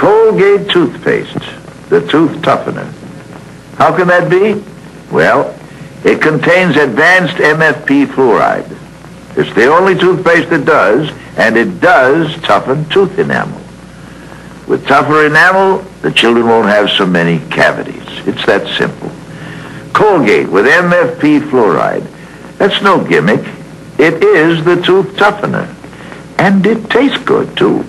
Colgate toothpaste, the tooth toughener. How can that be? Well, it contains advanced MFP fluoride. It's the only toothpaste that does, and it does toughen tooth enamel. With tougher enamel, the children won't have so many cavities. It's that simple. Colgate with MFP fluoride. That's no gimmick. It is the tooth toughener. And it tastes good, too.